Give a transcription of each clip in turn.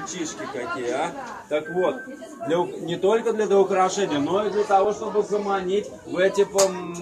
Мальчишки какие, а? Так вот, для, не только для украшения, но и для того, чтобы заманить в эти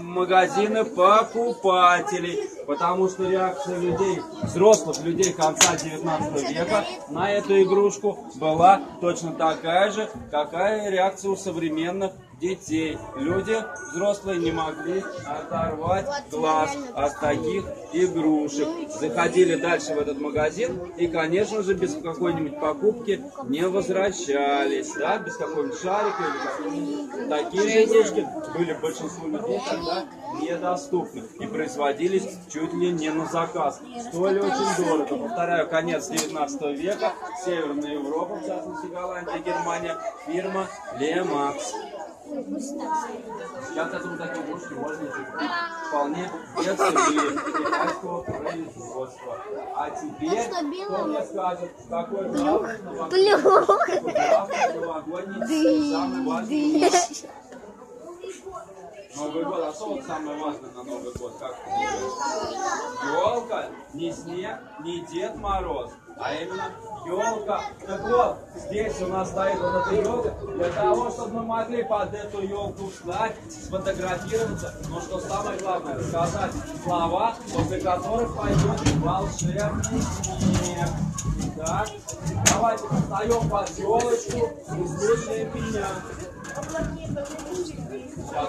магазины покупателей. Потому что реакция людей, взрослых людей конца 19 века на эту игрушку была точно такая же, какая реакция у современных детей. Люди, взрослые, не могли оторвать глаз от таких игрушек. Заходили дальше в этот магазин и, конечно же, без какой-нибудь покупки не возвращались, да, без какого-нибудь шарика или какой-нибудь. Такие же игрушки были большинству людей тогда недоступны и производились чуть ли не на заказ. Стоили очень дорого. Повторяю, конец 19 века, Северная Европа, в частности Голландия, Германия, фирма Lemax. Сейчас этому такие игрушки можно вполне без китайского производства. А теперь, кто мне скажет, какой главный новогодний самый важный Новый год, а что вот самое важное на Новый год? Как? Елка, не снег, не Дед Мороз, а именно елка. Так вот, здесь у нас стоит вот эта елка для того, чтобы мы могли под эту елку встать, сфотографироваться, но что самое главное, сказать слова, после которых пойдет волшебный снег. Так, давайте встаем под елочку и слушаем меня. Сейчас,